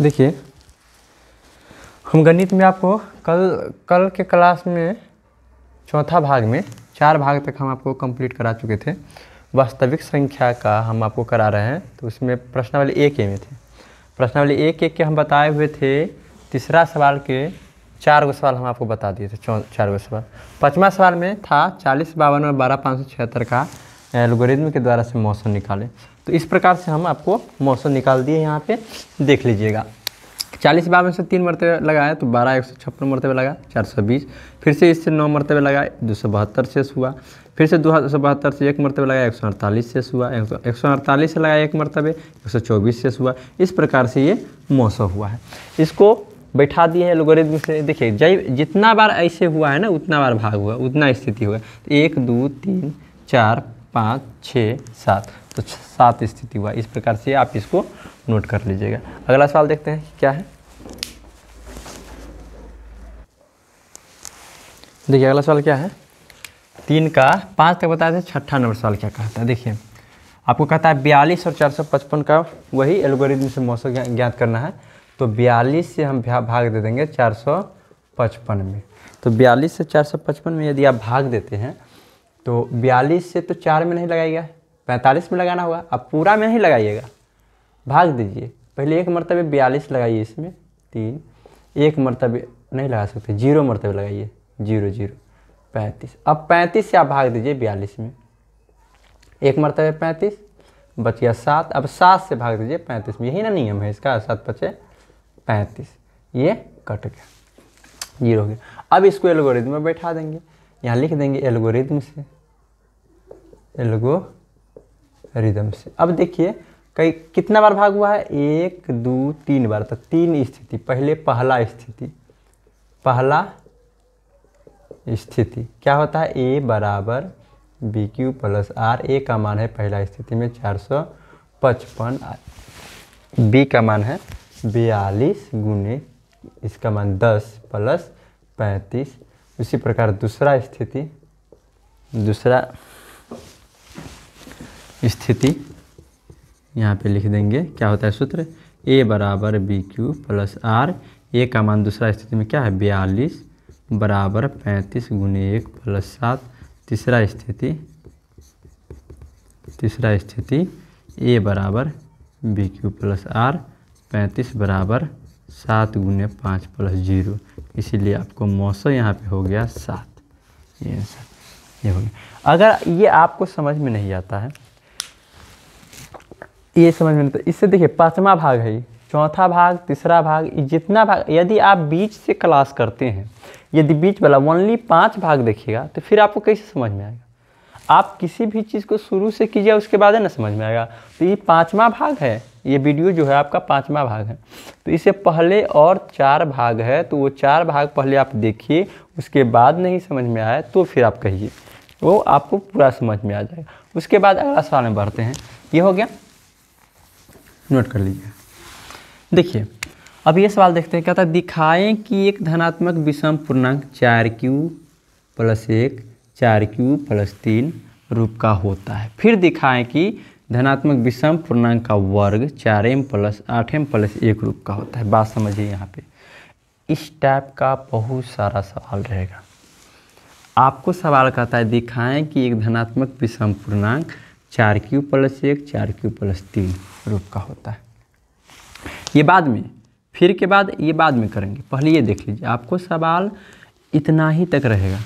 देखिए, हम गणित में आपको कल कल के क्लास में, चौथा भाग में, चार भाग तक हम आपको कंप्लीट करा चुके थे। वास्तविक संख्या का हम आपको करा रहे हैं तो उसमें प्रश्नावली एक ए में थे। प्रश्नावली एक एक के हम बताए हुए थे, तीसरा सवाल के चार गो सवाल हम आपको बता दिए थे चार गो सवाल। पाँचवा सवाल में था चालीस बावन और बारह पाँच सौ छिहत्तर का। एल्गोरिज्म के द्वारा से मौसम निकालें। तो इस प्रकार से हम आपको मौसम निकाल दिए, यहाँ पे देख लीजिएगा। चालीस बावन से तीन मरतबे लगाए तो बारह, एक सौ छप्पन मरतबे लगा, चार सौ बीस। फिर से इससे नौ मरतबे लगाए, दो सौ बहत्तर शेष हुआ। फिर से दो सौ बहत्तर से एक मरतबे लगाया एक सौ अड़तालीस शेष हुआ। एक सौ अड़तालीस से लगाया एक मरतबे, एक सौ चौबीस शेष हुआ। इस प्रकार से ये मौसम हुआ है। इसको बैठा दिए हैं एल्गोरिदम से। देखिए जब जितना बार ऐसे हुआ है ना, उतना बार भाग हुआ, उतना स्थिति हुआ। एक, दो, तीन, चार पाँच, छः, सात। तो सात स्थिति हुआ। इस प्रकार से आप इसको नोट कर लीजिएगा। अगला सवाल देखते हैं क्या है। देखिए, अगला सवाल क्या है? तीन का, पाँच तक बताए थे छठा नंबर सवाल क्या कहता है देखिए, आपको कहता है बयालीस और चार सौ पचपन का वही एल्गोरिदम से मौसम ज्ञात करना है। तो बयालीस से हम भाग दे देंगे चार सौ पचपन में। तो बयालीस से चार सौ पचपन में यदि आप भाग देते हैं तो बयालीस से तो चार में नहीं लगाइएगा, पैंतालीस में लगाना होगा आप पूरा में नहीं लगाइएगा। भाग दीजिए, पहले एक मरतबे बयालीस लगाइए इसमें, तीन, एक मरतबे नहीं लगा सकते, ज़ीरो मरतबे लगाइए, ज़ीरो ज़ीरो, पैंतीस। अब पैंतीस से आप भाग दीजिए बयालीस में। एक मरतबे पैंतीस बच गया सात, अब सात से भाग दीजिए पैंतीस में। यही ना नियम है इसका, सात पचे पैंतीस। ये कट गया, ज़ीरो हो गया। अब इसको एल्गोरिदम में बैठा देंगे। यहाँ लिख देंगे एल्गोरिदम से एल्गोरिदम से। अब देखिए, कई कितना बार भाग हुआ है? एक, दो, तीन बार। तक तीन स्थिति, पहले पहला स्थिति पहला स्थिति। क्या होता है? ए बराबर B Q plus R A का मान है पहला स्थिति में चार सौ पचपन। बी का मान है बयालीस गुने, इसका मान दस प्लस पैंतीस। उसी प्रकार दूसरा स्थिति दूसरा स्थिति यहाँ पे लिख देंगे। क्या होता है सूत्र? ए बराबर B Q plus R A का मान दूसरा स्थिति में क्या है? बयालीस बराबर पैंतीस गुने एक प्लस सात। तीसरा स्थिति तीसरा स्थिति ए बराबर बी क्यू प्लस आर पैंतीस बराबर सात गुने पाँच प्लस ज़ीरो। इसीलिए आपको मौसम यहाँ पे हो गया सात। ये आंसर ये हो गया। अगर ये आपको समझ में नहीं आता है, ये समझ में नहीं इससे देखिए, पाँचवा भाग है ये। चौथा भाग, तीसरा भाग जितना भाग, यदि आप बीच से क्लास करते हैं, यदि बीच वाला ओनली पाँच भाग देखिएगा तो फिर आपको कैसे समझ में आएगा? आप किसी भी चीज़ को शुरू से कीजिए, उसके बाद है ना समझ में आएगा। तो ये पांचवा भाग है। ये वीडियो जो है आपका पांचवा भाग है। तो इससे पहले और चार भाग है तो वो चार भाग पहले आप देखिए, उसके बाद नहीं समझ में आए तो फिर आप कहिए। वो आपको पूरा समझ में आ जाएगा। उसके बाद अगला सवाल में बढ़ते हैं। ये हो गया। नोट कर लीजिए। देखिए, अब ये सवाल देखते हैं कहता है दिखाएँ कि एक धनात्मक विषम पूर्णांक चार क्यू प्लस एक, चार क्यू प्लस तीन रूप का होता है। फिर दिखाएँ कि धनात्मक विषम पूर्णांक का वर्ग चार एम प्लस आठ एम प्लस एक रूप का होता है। बात समझिए यहाँ पे। इस टाइप का बहुत सारा सवाल रहेगा। आपको सवाल कहता है, दिखाएँ कि एक धनात्मक विषम पूर्णांक चार क्यू प्लस एक, चार क्यू प्लस तीन रूप का होता है। ये बाद में, फिर के बाद, ये बाद में करेंगे। पहले ये देख लीजिए, आपको सवाल इतना ही तक रहेगा।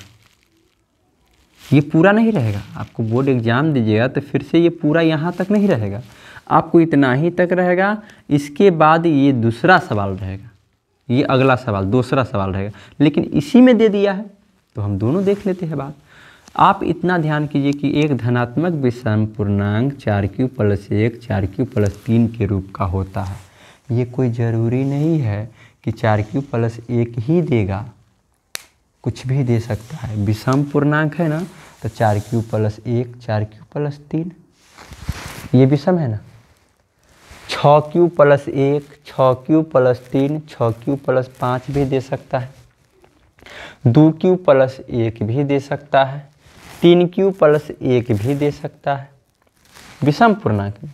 ये पूरा नहीं रहेगा। आपको बोर्ड एग्ज़ाम दीजिएगा तो फिर से ये पूरा यहाँ तक नहीं रहेगा। आपको इतना ही तक रहेगा, इसके बाद ये दूसरा सवाल रहेगा। ये अगला सवाल, दूसरा सवाल रहेगा। लेकिन इसी में दे दिया है तो हम दोनों देख लेते हैं बात। आप इतना ध्यान कीजिए कि एक धनात्मक विषम पूर्णांक चार क्यू प्लस एक, चार क्यू प्लस तीन के रूप का होता है। ये कोई ज़रूरी नहीं है कि चार क्यू प्लस एक ही देगा। कुछ भी दे सकता है। विषम पूर्णांक है ना तो चार क्यू प्लस एक चार क्यू प्लस तीन। ये विषम है ना? छ क्यू प्लस एक छः क्यू प्लस तीन छः क्यू प्लस पाँच भी दे सकता है। दो क्यू प्लस एक भी दे सकता है। तीन क्यू प्लस एक भी दे सकता है। विषम पूर्णांक। में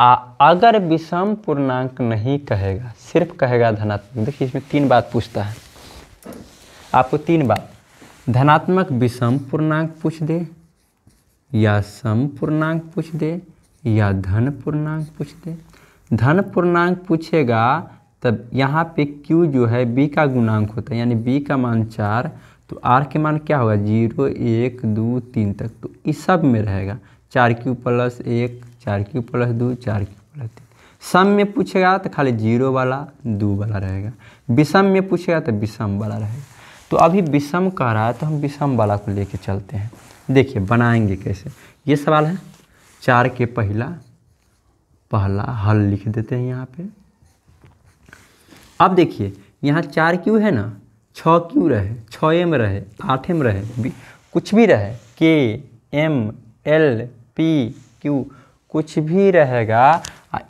आ, अगर विषम पूर्णांक नहीं कहेगा सिर्फ़ कहेगा धनात्मक। देखिए इसमें तीन बात पूछता है। आपको तीन बात। धनात्मक विषम पूर्णांक पूछ दे, या सम पूर्णांक पूछ दे, या धन पूर्णांक पूछ दे। धन पूर्णांक पूछेगा, तब यहाँ पे q जो है b का गुणांक होता है, यानी b का मान चार तो r के मान क्या होगा? ज़ीरो, एक, दो, तीन तक। तो इस सब में रहेगा। चार क्यू प्लस एक, चार क्यू प्लस दो, चार क्यू प्लस तीन। सम में पूछेगा तो खाली ज़ीरो वाला, दो वाला रहेगा। विषम में पूछेगा तो विषम वाला रहेगा। तो अभी विषम कह रहा है तो हम विषम वाला को लेके चलते हैं। देखिए, बनाएँगे कैसे? ये सवाल है। चार के पहला पहला हल लिख देते हैं यहाँ पे। अब देखिए, यहाँ चार क्यू है ना? छ क्यू रहे? छ एम रहे, आठ एम रहे कुछ भी रहे। के एम एल पी क्यू कुछ भी रहेगा।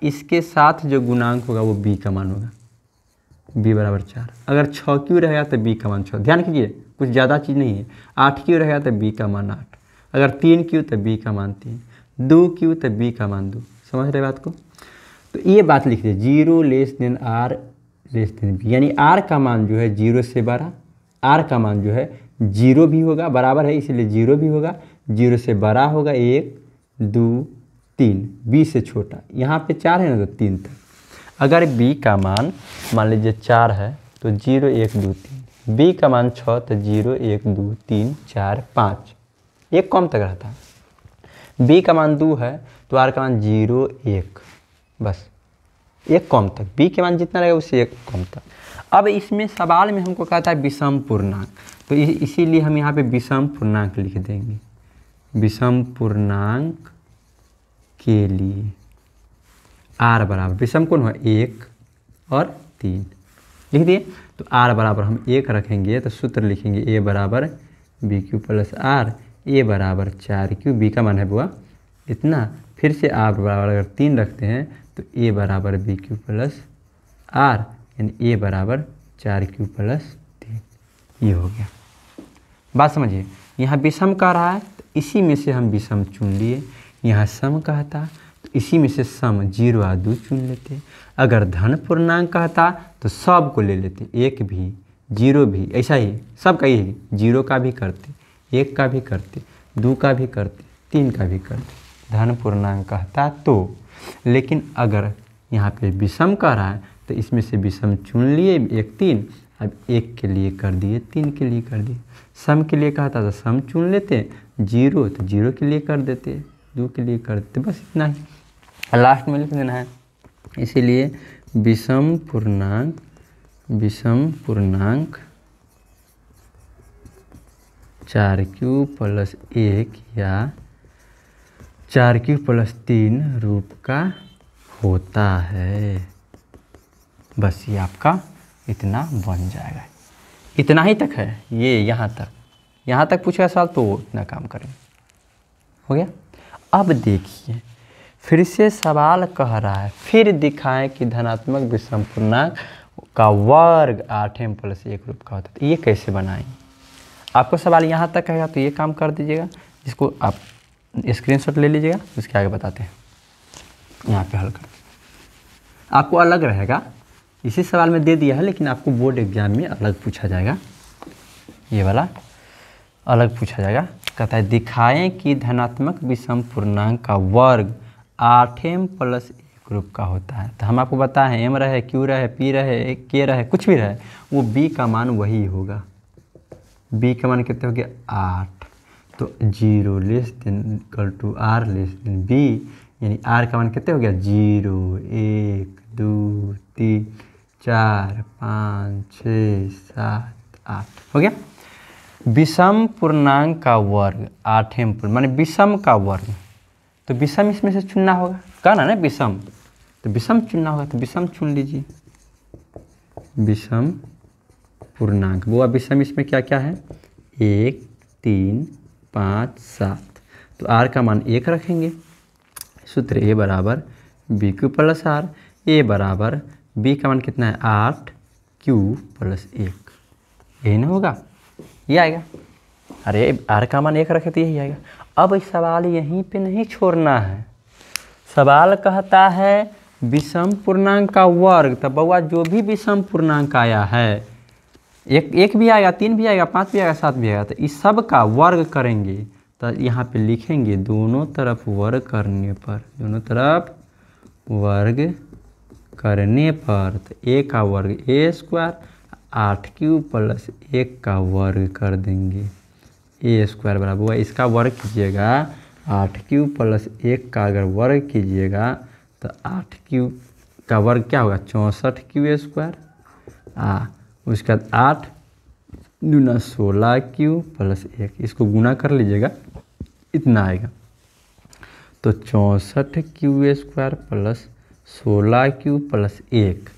इसके साथ जो गुणांक होगा वो बी का मान होगा। बी बराबर चार। अगर छः क्यू रहेगा तो बी का मान छः। ध्यान कीजिए, कुछ ज़्यादा चीज़ नहीं है। आठ क्यू रहेगा तो बी का मान आठ। अगर तीन क्यू तो बी का मान तीन। दो क्यू तो बी का मान दो। समझ रहे बात को? तो ये बात लिख दीजिए। Zero less than R, less than B. यानी आर का मान जो है ज़ीरो से बड़ा आर का मान जो है ज़ीरो भी होगा, बराबर है, इसलिए ज़ीरो भी होगा। ज़ीरो से बड़ा होगा एक, दो, तीन। बी से छोटा। यहाँ पे चार है ना तो तीन तक। अगर बी का मान मान लीजिए चार है तो ज़ीरो एक दो तीन। बी का मान छः तो ज़ीरो एक दो तीन चार पाँच। एक कम तक रहता। है बी का मान दो है तो आर का मान ज़ीरो एक। बस एक कम तक। बी के मान जितना रहेगा उससे एक कम तक। अब इसमें सवाल में हमको कहता है विषम पूर्णांक। तो इसीलिए हम यहाँ पे विषम पूर्णांक लिख देंगे। विषम पूर्णांक के लिए। आर बराबर विषम कौन है एक और तीन। लिख दिए? तो आर बराबर हम एक रखेंगे तो सूत्र लिखेंगे ए बराबर B Q plus R, A बराबर चार क्यू बी का मान है बुआ इतना। फिर से आर बराबर अगर तीन रखते हैं तो ए बराबर बी क्यू प्लस आर, यानी ए बराबर चार क्यू प्लस तीन। ये हो गया। बात समझिए, यहाँ विषम कह रहा है तो इसी में से हम विषम चुन लिए। यहाँ सम कहता इसी में से सम ज़ीरो आ दो चुन लेते अगर धन पूर्णांक कहता तो सबको ले लेते। एक भी, ज़ीरो भी, ऐसा ही सब का ही ज़ीरो का भी करते, एक का भी करते, दो का भी करते, तीन का भी करते। धन पूर्णांक कहता तो लेकिन अगर यहाँ पे विषम कह रहा है तो इसमें से विषम चुन लिए एक तीन, अब एक के लिए कर दिए, तीन के लिए कर दिए। सम के लिए कहता तो सम चुन लेते, ज़ीरो तो ज़ीरो के लिए कर देते, दो के लिए कर देते बस इतना ही। लास्ट में लिख देना है। इसीलिए विषम पूर्णांक विषम पूर्णांक चार क्यू प्लस एक या चार क्यू प्लस तीन रूप का होता है। बस ये आपका इतना बन जाएगा। इतना ही तक है, ये यहाँ तक। यहाँ तक पूछेगा सवाल तो इतना काम करें हो गया? अब देखिए फिर से सवाल कह रहा है, फिर दिखाएँ कि धनात्मक विषम पूर्णांक का वर्ग आठ एम प्लस एक रूप का होता है। तो ये कैसे बनाएँगे आपको सवाल यहाँ तक कहेगा तो ये काम कर दीजिएगा। जिसको आप स्क्रीनशॉट ले लीजिएगा, उसके आगे बताते हैं। यहाँ पे हल कर। आपको अलग रहेगा। इसी सवाल में दे दिया है, लेकिन आपको बोर्ड एग्ज़ाम में अलग पूछा जाएगा। ये वाला अलग पूछा जाएगा। कहता है, दिखाएँ कि धनात्मक विषम पूर्णांक का वर्ग आठ एम प्लस एक रूप का होता है। तो हम आपको बताएँ, एम रहे, क्यू रहे, पी रहे, के रहे, कुछ भी रहे, वो बी का मान वही होगा। बी का मान कितने हो गया? आठ। तो zero less than equal to R less than B, यानी आर का मान कितने हो गया? ज़ीरो। एक, दो, तीन, चार, पाँच, छ, सात, आठ। हो गया? विषम पूर्णांक का वर्ग, आठेम पूर्ण माने विषम का वर्ग। तो विषम इसमें से चुनना होगा। कहना ना विषम। तो विषम चुनना होगा तो विषम चुन लीजिए। विषम पूर्णांक। वो विषम इसमें क्या क्या है? एक, तीन, पाँच, सात। तो आर का मान एक रखेंगे। सूत्र ए बराबर B Q plus R. A बराबर बी का मान कितना है? आठ क्यू प्लस एक। यही ना होगा? ये आएगा। अरे, आर का मान एक रखे तो यही आएगा। अब सवाल यहीं पे नहीं छोड़ना है। सवाल कहता है, विषम पूर्णांक का वर्ग तो बउआ जो भी विषम पूर्णांक आया है, एक एक भी आएगा, तीन भी आएगा, पाँच भी आएगा, सात भी आएगा तो इस सब का वर्ग करेंगे तो यहाँ पे लिखेंगे दोनों तरफ़ वर्ग करने पर, दोनों तरफ़ वर्ग करने पर तो ए का वर्ग ए स्क्वायर, आठ क्यू प्लस एक का वर्ग कर देंगे। ए स्क्वायर बराबर हुआ। इसका वर्ग कीजिएगा आठ क्यू प्लस एक का अगर वर्ग कीजिएगा तो आठ क्यू का वर्ग क्या होगा? चौंसठ क्यू स्क्वायर। आ, उसके बाद आठ गुना सोलह क्यू प्लस एक, इसको गुना कर लीजिएगा, इतना आएगा। तो चौंसठ क्यू स्क्वायर प्लस सोलह क्यू प्लस एक।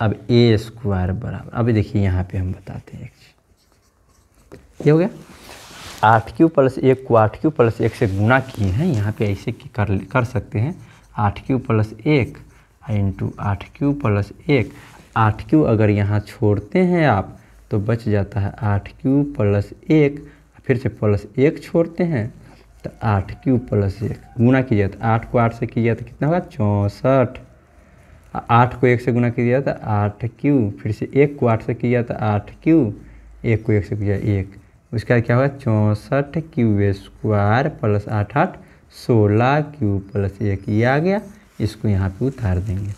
अब ए स्क्वायर बराबर अभी देखिए यहाँ पे हम बताते हैं एक चीज़। ये हो गया? आठ क्यू प्लस एक को आठ क्यू प्लस एक से गुना किए हैं, यहाँ पे ऐसे कर कर सकते हैं। आठ क्यू प्लस एक इंटू आठ क्यू प्लस एक। आठ क्यू अगर यहाँ छोड़ते हैं आप तो बच जाता है आठ क्यू प्लस एक, फिर से प्लस एक छोड़ते हैं तो आठ क्यू प्लस एक गुना कीजिए तो आठ को आठ से कीजिए तो कितना होगा? चौंसठ। आठ को एक से गुना कीजिए तो आठ क्यू फिर से एक को आठ से कीजिए तो आठ क्यू एक को एक से कीजिए एक। उसका क्या होगा? चौंसठ क्यू स्क्वायर प्लस आठ आठ, सोलह क्यू प्लस एक, ये आ गया। इसको यहाँ पे उतार देंगे।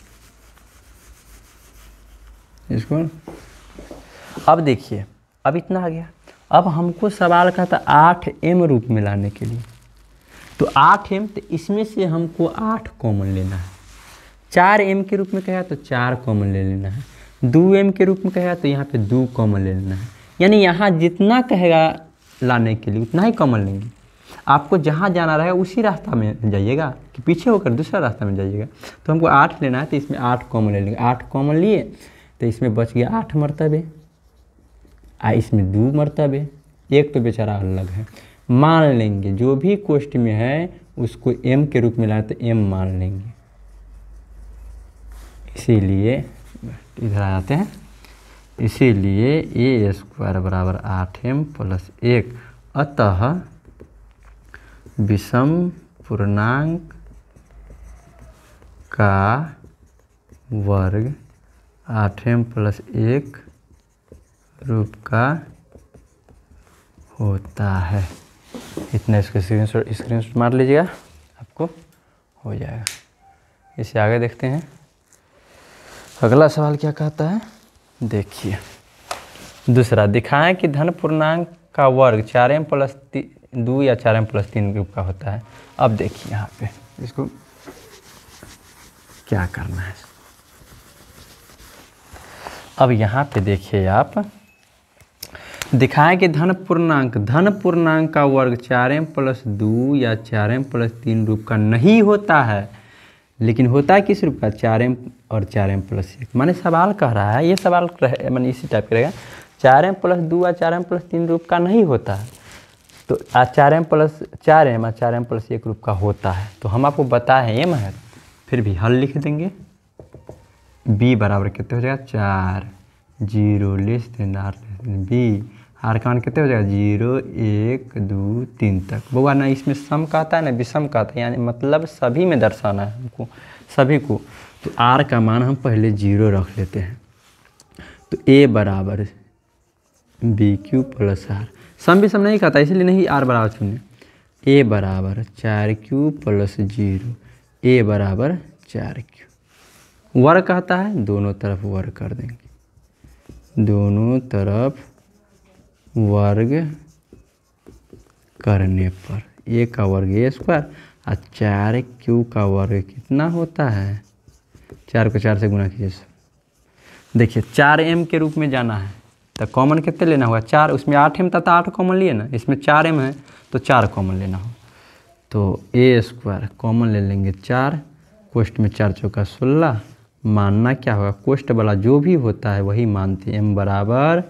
इसको? अब देखिए, अब इतना आ गया। अब हमको सवाल का था आठ एम रूप में लाने के लिए। तो आठ एम तो इसमें से हमको आठ कॉमन लेना है। चार एम के रूप में कहा तो चार कॉमन ले लेना है। दो एम के रूप में कहा तो यहाँ पे दो कॉमन ले लेना है। यानी यहाँ जितना कहेगा लाने के लिए, उतना ही कॉमन लेंगे। आपको जहाँ जाना रहेगा, उसी रास्ता में जाइएगा, कि पीछे होकर दूसरा रास्ता में जाइएगा। तो हमको आठ लेना है तो इसमें आठ कॉमन ले लेंगे। आठ कॉमन लिए तो इसमें बच गया आठ मरतबे। आ, इसमें दो मरतबे। एक तो बेचारा अलग है। मान लेंगे, जो भी कोष्ट में है, उसको एम के रूप में लाए तो एम मान लेंगे। इसीलिए, इधर आ जाते हैं। इसीलिए ए स्क्वायर बराबर आठ एम प्लस एक। अतः विषम पूर्णांक का वर्ग आठ एम प्लस एक रूप का होता है। इतना इसका स्क्रीन शॉट स्क्रीन शॉट मार लीजिएगा, आपको हो जाएगा। इसे आगे देखते हैं। अगला सवाल क्या कहता है? देखिए। दूसरा, दिखाएँ कि धन पूर्णांक का वर्ग चार एम प्लस दो या चार एम प्लस तीन रूप का होता है। अब देखिए यहाँ पे, इसको क्या करना है? अब यहाँ पे देखिए आप, दिखाएँ कि धन पूर्णांक धन पूर्णांक का वर्ग चार एम प्लस दो या चार एम प्लस तीन रूप का नहीं होता है। लेकिन होता है किस रूप का चार एम और चार एम प्लस एक। माने सवाल कह रहा है, ये सवाल मैंने इसी टाइप का रहेगा। चार एम प्लस दो या चार एम प्लस तीन रूप का नहीं होता। है तो आज चार एम प्लस चार एम और चार एम प्लस एक रूप का होता है। तो हम आपको बताए एम है फिर भी हल लिख देंगे। बी बराबर कितने हो जाएगा? चार। Zero less than R less than. B. R का मान कितने हो जाएगा ज़ीरो, एक, दो, तीन तक। बउआ ना इसमें सम कहता है, ना विषम कहता है, यानी मतलब सभी में दर्शाना है हमको, सभी को। तो आर का मान हम पहले ज़ीरो रख लेते हैं। तो ए बराबर बी क्यू प्लस आर। सम विषम नहीं कहता, इसलिए नहीं आर बराबर चुने ए बराबर चार क्यू प्लस ज़ीरो। ए बराबर चार क्यू। वर्ग कहता है, दोनों तरफ़ वर्ग कर देंगे। दोनों तरफ़ वर्ग करने पर। ए का वर्ग ए स्क्वायर। और चार क्यू का वर्ग कितना होता है? चार को चार से गुना कीजिए देखिए, चार एम के रूप में जाना है तो कॉमन कितने लेना होगा? चार, उसमें आठ एम था तो आठ कॉमन लिए ना? इसमें चार एम है तो चार कॉमन लेना हो तो ए स्क्वायर कॉमन ले लेंगे चार। कोष्ट में चार चौका सोलह। मानना क्या होगा? कोष्ट वाला जो भी होता है, वही मानते एम बराबर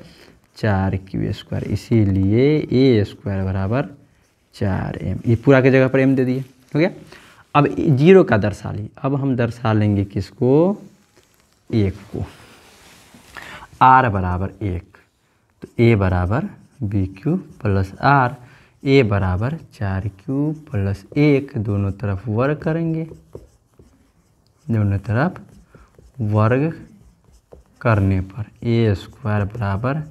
चार क्यू स्क्वायर। इसीलिए ए स्क्वायर बराबर चार एम। ये पूरा के जगह पर एम दे दिए, हो गया? अब ज़ीरो का दर्शा ली। अब हम दर्शा लेंगे किसको? एक को। आर बराबर एक। तो ए बराबर B Q plus R. A बराबर चार क्यू प्लस एक। दोनों तरफ़ वर्ग करेंगे। दोनों तरफ़ वर्ग करने पर ए स्क्वायर बराबर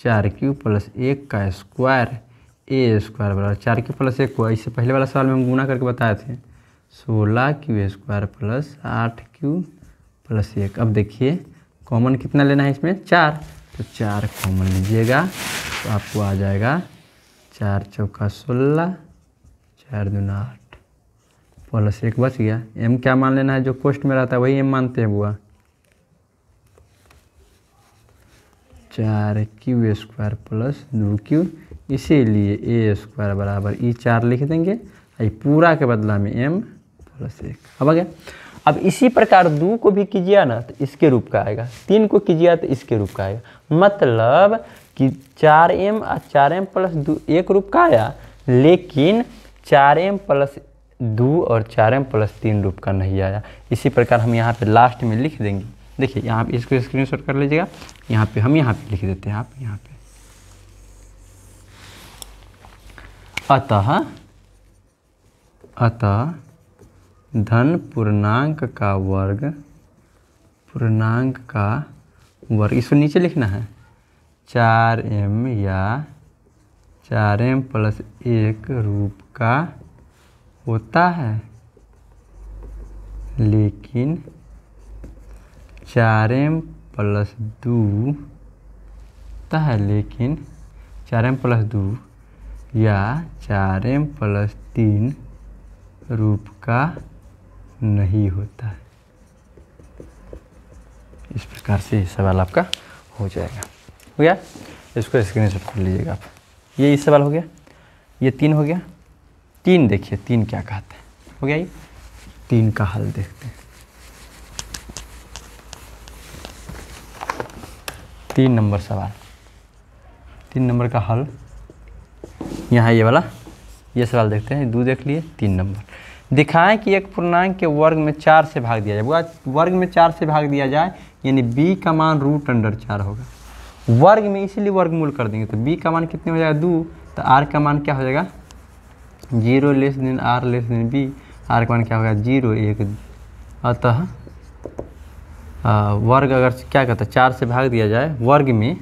चार क्यू प्लस एक का स्क्वायर ए स्क्वायर बराबर, चार क्यू प्लस एक को इससे पहले वाला सवाल में हम गुना करके बताए थे। सोलह क्यू स्क्वायर प्लस आठ क्यू प्लस एक। अब देखिए, कॉमन कितना लेना है इसमें? चार। तो चार कॉमन लीजिएगा तो आपको आ जाएगा चार चौका सोलह, चार दूना आठ। प्लस एक बच गया। एम क्या मान लेना है? जो कोष्ट में रहता है, वही एम मानते हैं बुआ। चार क्यू स्क्वायर प्लस दो क्यू इसीलिए ए स्क्वायर बराबर ई चार लिख देंगे। ये पूरा के बदला में एम प्लस एक। अब आ गया। अब इसी प्रकार दो को भी कीजिए ना तो इसके रूप का आएगा। तीन को कीजिए तो इसके रूप का आएगा। मतलब कि चार एम और चार एम प्लस दो एक रूप का आया, लेकिन चार एम प्लस दो और चार एम प्लस तीन रूप का नहीं आया। इसी प्रकार हम यहाँ पे लास्ट में लिख देंगे। देखिए, यहाँ पे इसको स्क्रीनशॉट कर लीजिएगा। यहाँ पे हम यहाँ पे लिख देते हैं आप, यहाँ पे। अतः अतः धन पूर्णांक का वर्ग, पूर्णांक का वर्ग, इसको नीचे लिखना है। चार एम या चार एम प्लस एक रूप का होता है। लेकिन चार एम प्लस दो होता है, लेकिन चार एम प्लस दो या चार एम प्लस तीन रूप का नहीं होता है। इस प्रकार से सवाल आपका हो जाएगा। हो गया? इसको स्क्रीन शॉट कर लीजिएगा आप। ये इस सवाल हो गया? ये तीन हो गया? तीन देखिए, तीन क्या कहते हैं। हो गया ये? तीन का हल देखते हैं। तीन नंबर सवाल। तीन नंबर का हल। यहाँ ये वाला। ये सवाल देखते हैं। दो देख लिए, तीन नंबर। दिखाएँ कि एक पूर्णांक के वर्ग में चार से भाग दिया जाए। वर्ग में चार से भाग दिया जाए, यानी b का मान रूट अंडर चार होगा। वर्ग में इसीलिए वर्गमूल कर देंगे तो b का मान कितने हो जाएगा दो? तो r का मान क्या हो जाएगा? Zero less than R less than B R का मान क्या होगा ज़ीरो एक। अतः वर्ग अगर क्या कहता है, चार से भाग दिया जाए, वर्ग में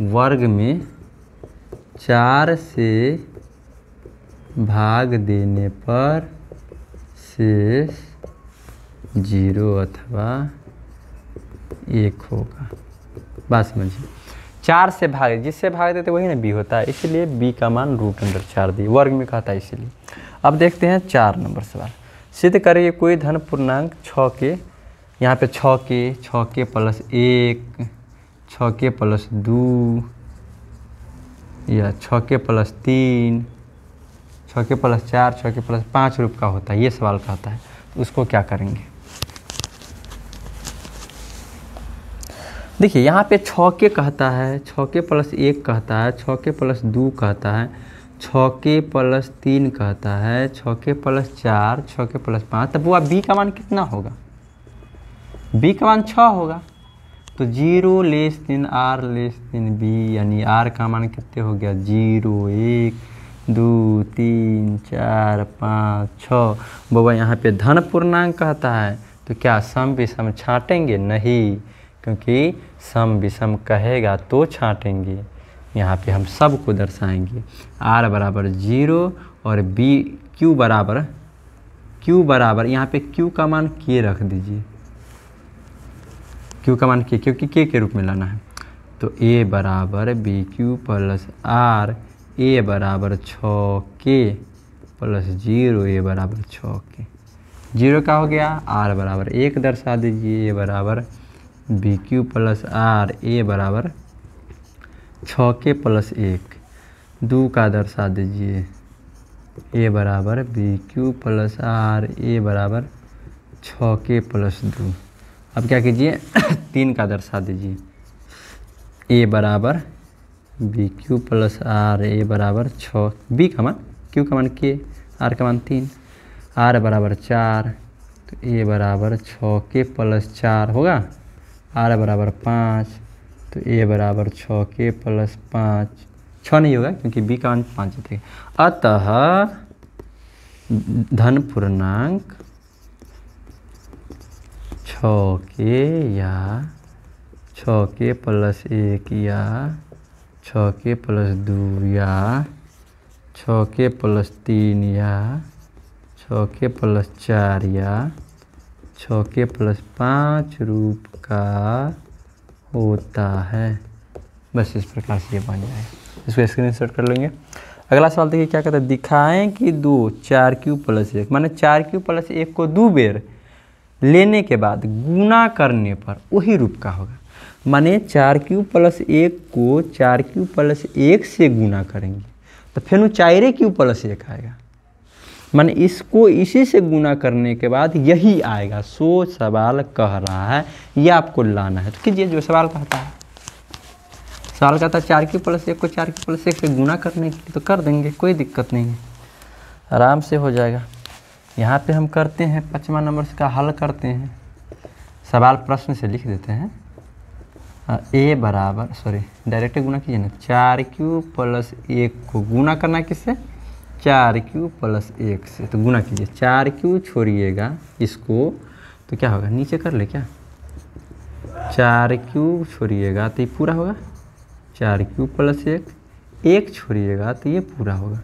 वर्ग में चार से भाग देने पर शेष ज़ीरो अथवा एक होगा। बात समझिए। चार से भाग, जिससे भाग देते वही ना, बी होता है। इसलिए बी का मान रूट अंडर चार दिए। वर्ग में कहता है इसीलिए। अब देखते हैं चार नंबर सवाल। सिद्ध करिए कोई धन पूर्णांक छः के यहाँ पे छः के छः के प्लस एक छः के प्लस दो या छः के प्लस तीन छः के प्लस चार छः के प्लस पाँच रूप का होता है ये सवाल कहता है तो उसको क्या करेंगे देखिए यहाँ पे छः के कहता है छः के प्लस एक कहता है छः के प्लस दो कहता है छः के प्लस तीन कहता है छः के प्लस चार छः के प्लस पाँच तब वो बी का मान कितना होगा बी का मान छः होगा। तो zero less than R less than B, यानी आर का मान कितने हो गया? ज़ीरो, एक, दो, तीन, चार, पाँच छः बाबा, यहाँ पे धन पूर्णांक कहता है तो क्या सम विषम छाटेंगे? नहीं, क्योंकि सम विषम कहेगा तो छाटेंगे। यहाँ पे हम सबको दर्शाएँगे। आर बराबर ज़ीरो और बी क्यू बराबर क्यू बराबर, यहाँ पे क्यू का मान के रख दीजिए। क्यू का मान के क्योंकि के के रूप में लाना है। तो ए बराबर B Q plus R A बराबर छः के प्लस ज़ीरो ए बराबर छः के ज़ीरो का हो गया आर बराबर एक दर्शा दीजिए ए बराबर B Q plus R A बराबर छः के प्लस एक। दो का दर्शा दीजिए ए बराबर B Q plus R A बराबर छः के प्लस दो। अब क्या कीजिए? तीन का दर्शा दीजिए। ए बराबर B Q plus R A बराबर छः। बी का मान क्यू का मान के, आर का मान तीन। आर बराबर चार तो ए बराबर छः के प्लस चार होगा। आर बराबर पाँच तो ए बराबर छः के प्लस पाँच। छः नहीं होगा क्योंकि बी का मान पाँच थे। अतः धन पूर्णांक के या छः के प्लस एक या छः के प्लस दो या छः के प्लस तीन या छः के प्लस चार या छः के प्लस पाँच रूप का होता है। बस इस प्रकार से ये बन जाए। इसको स्क्रीनशॉट कर लेंगे। अगला सवाल देखिए, क्या कहता है? दिखाएँ कि दो, चार क्यू प्लस एक। माने चार क्यू प्लस एक को दो बेर लेने के बाद गुना करने पर वही रूप का होगा। माने चार क्यू प्लस एक को चार क्यू प्लस एक से गुना करेंगे तो फिर चारे क्यू प्लस एक आएगा। माने इसको इसी से गुना करने के बाद यही आएगा। सो सवाल कह रहा है, ये आपको लाना है। तो कीजिए जो सवाल कहता है। सवाल कहता है चार क्यू प्लस एक को चार क्यू प्लस एक से गुना करने के लिए तो कर देंगे, कोई दिक्कत नहीं है। आराम से हो जाएगा। यहाँ पे हम करते हैं, पचवा नंबर का हल करते हैं। सवाल प्रश्न से लिख देते हैं। ए बराबर सॉरी डायरेक्ट गुना कीजिए ना, चार क्यू प्लस एक को गुना करना किससे? चार क्यू प्लस एक से तो गुना कीजिए, चार क्यू छोड़िएगा इसको तो क्या होगा, नीचे कर ले क्या? चार क्यू छोड़िएगा तो ये पूरा होगा? चार क्यू प्लस एक एक छोड़िएगा तो ये पूरा होगा।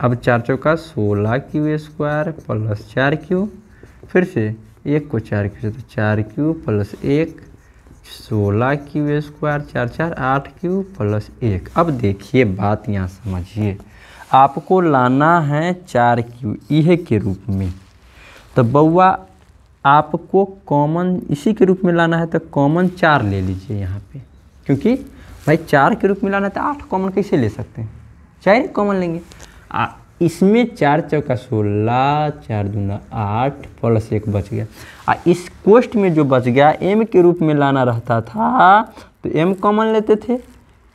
अब चार चौका सोलह क्यू स्क्वायर प्लस चार क्यू, फिर से एक को चार क्यू तो चार क्यू प्लस एक, सोलह क्यू स्क्वायर, चार चार, आठ क्यू प्लस एक। अब देखिए बात यहाँ समझिए। आपको लाना है चार क्यू इहे के रूप में। तो बउआ आपको कॉमन इसी के रूप में लाना है तो कॉमन चार ले लीजिए यहाँ पे। क्योंकि भाई चार के रूप में लाना है तो आठ कॉमन कैसे ले सकते हैं? चार कॉमन लेंगे। आ, इसमें चार चौका सोलह चार दूना आठ प्लस एक बच गया। आ इस कोष्ट में जो बच गया एम के रूप में लाना रहता था तो एम कॉमन लेते थे।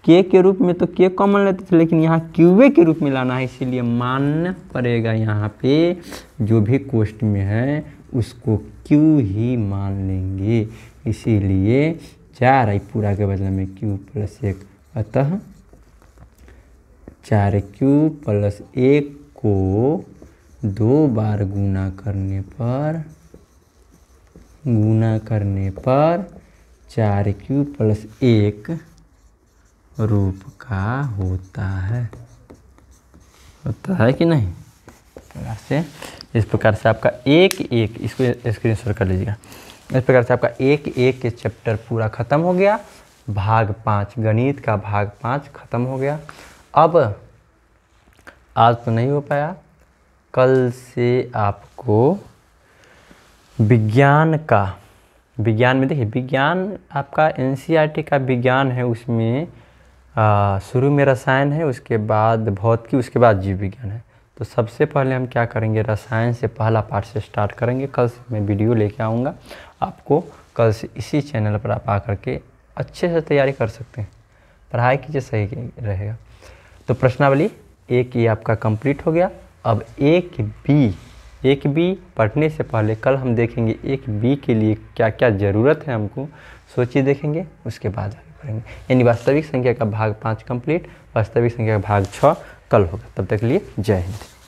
के के रूप में तो के कॉमन लेते थे लेकिन यहाँ क्यूए के रूप में लाना है इसीलिए मानना पड़ेगा यहाँ पे जो भी कोष्ट में है उसको क्यू ही मान लेंगे। इसीलिए चार आई पूरा के बदले में क्यू प्लस एक अतः चार क्यू प्लस एक को दो बार गुना करने पर, गुना करने पर चार क्यू प्लस एक रूप का होता है। होता है कि नहीं? प्रकार से। इस प्रकार से आपका एक एक, इसको स्क्रीन शॉट कर लीजिएगा। इस प्रकार से आपका एक एक के चैप्टर पूरा ख़त्म हो गया। भाग पाँच, गणित का भाग पाँच ख़त्म हो गया। अब आज तो नहीं हो पाया। कल से आपको विज्ञान का, विज्ञान में देखिए, विज्ञान आपका एन का विज्ञान है, उसमें शुरू में रसायन है, उसके बाद भौतिकी, उसके बाद जीव विज्ञान है। तो सबसे पहले हम क्या करेंगे? रसायन से पहला पार्ट से स्टार्ट करेंगे। कल से मैं वीडियो लेके आऊँगा। आपको कल से इसी चैनल पर आप आकर के अच्छे से तैयारी कर सकते हैं। पढ़ाई कीजिए, सही रहेगा। तो प्रश्नावली एक ये आपका कंप्लीट हो गया। अब एक बी एक बी पढ़ने से पहले कल हम देखेंगे एक बी के लिए क्या क्या ज़रूरत है हमको। सोचिए, देखेंगे, उसके बाद आगे पढ़ेंगे। यानी वास्तविक संख्या का भाग पाँच कंप्लीट वास्तविक संख्या का भाग छः कल होगा। तब तक लिए जय हिंद।